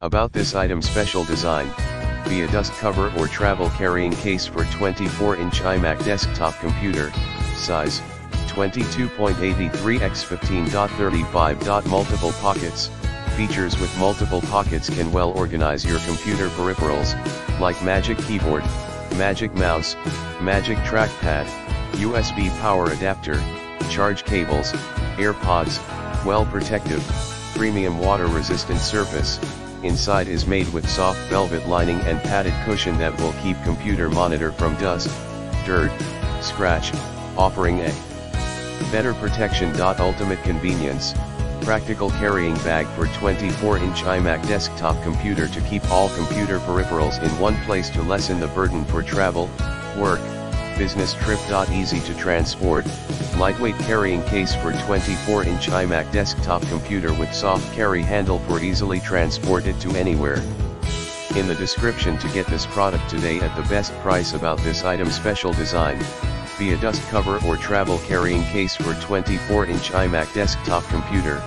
About this item special design, be a dust cover or travel carrying case for 24-inch iMac desktop computer, size, 22.83 x 15.35. Multiple pockets, features with multiple pockets can well organize your computer peripherals, like Magic Keyboard, Magic Mouse, Magic Trackpad, USB power adapter, charge cables, AirPods, well protective, premium water resistant surface, inside is made with soft velvet lining and padded cushion that will keep computer monitor from dust, dirt, scratch, offering a better protection. Ultimate convenience, practical carrying bag for 24-inch iMac desktop computer to keep all computer peripherals in one place to lessen the burden for travel, work, business trip. Easy to transport, lightweight carrying case for 24-inch iMac desktop computer with soft carry handle for easily transported to anywhere. In the description to get this product today at the best price about this item special design, be a dust cover or travel carrying case for 24-inch iMac desktop computer,